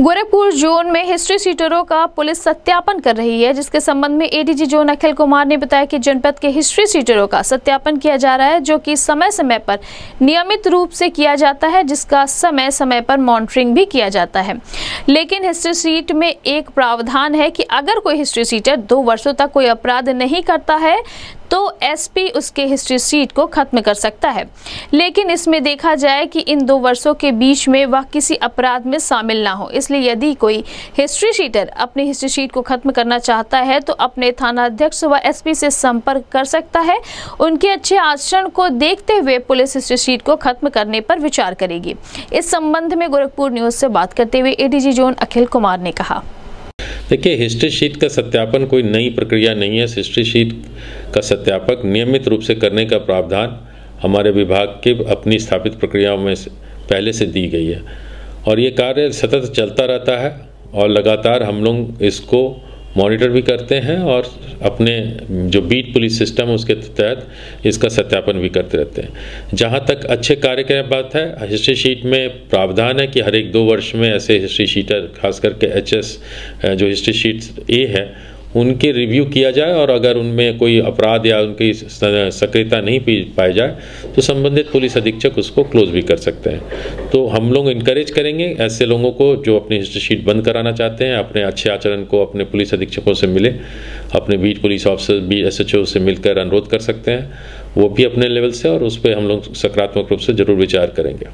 Gorakhpur zone में history सीटरों का पुलिस सत्यापन कर रही है, जिसके संबंध में एडीजी जोन अखिल कुमार ने बताया कि जनपद के हिस्ट्री सीटरों का सत्यापन किया जा रहा है, जो कि समय समय पर नियमित रूप से किया जाता है, जिसका समय समय पर मॉनिटरिंग भी किया जाता है। लेकिन हिस्ट्री सीट में एक प्रावधान है कि अगर कोई हिस्ट्री सीटर दो वर्षों तक कोई अपराध नहीं करता है तो एसपी उसके हिस्ट्री सीट को खत्म कर सकता है। लेकिन इसमें देखा जाए कि इन दो वर्षों के बीच में वह किसी अपराध में शामिल ना हो। इसलिए यदि कोई हिस्ट्री शीटर अपनी हिस्ट्री शीट को खत्म करना चाहता है तो अपने थाना अध्यक्ष व एसपी से संपर्क कर सकता है। उनके अच्छे आचरण को देखते हुए पुलिस हिस्ट्री शीट को खत्म करने पर विचार करेगी। इस संबंध में गोरखपुर न्यूज़ से बात करते हुए एडीजी जोन अखिल कुमार ने कहा। देखिए हिस्ट्री शीट का सत्यापन कोई नई प्रक्रिया नहीं है। हिस्ट्री शीट का सत्यापक नियमित रूप से करने का प्रावधान हमारे विभाग के अपनी स्थापित प्रक्रियाओं में पहले से दी गई है। और ये कार्य सतत चलता रहता है और लगातार हम लोग इसको मॉनिटर भी करते हैं और अपने जो बीट पुलिस सिस्टम उसके तहत इसका सत्यापन भी करते रहते हैं। जहाँ तक अच्छे कार्य की बात है, हिस्ट्री शीट में प्रावधान है कि हर एक दो वर्ष में ऐसे हिस्ट्री शीटर खास करके एच जो हिस्ट्री शीट ए है उनके रिव्यू किया जाए और अगर उनमें कोई अपराध या उनकी सक्रियता नहीं पाई जाए तो संबंधित पुलिस अधीक्षक उसको क्लोज भी कर सकते हैं। तो हम लोग इनक्रेज करेंगे ऐसे लोगों को जो अपनी हिस्ट्री शीट बंद कराना चाहते हैं, अपने अच्छे आचरण को अपने पुलिस अधीक्षकों से मिले, अपने beat police officer B S से मिलकर अनुरोध कर सकते हैं। वो भी अपने लेवल से और उस पर हम लोग सकारात्मक रूप से ज़रूर विचार करेंगे।